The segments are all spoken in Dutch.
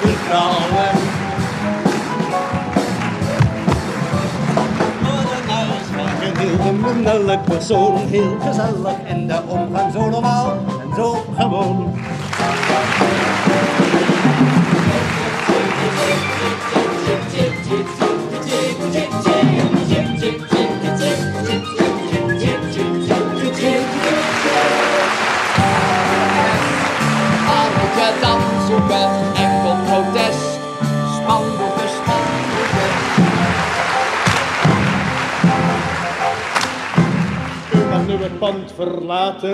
zelfvertrouwen. Een elk persoon heel gezellig in de omgang zo normaal en zo gewoon. het pand verlaten,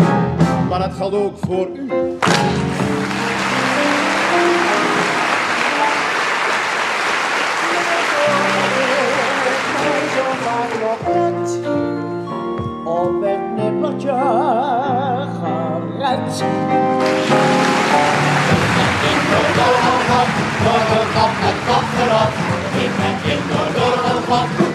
maar dat geldt ook voor u. Op het nippertje gered. Ik ben in door een gat, door een gat met gat gerat. Ik ben In door een gat.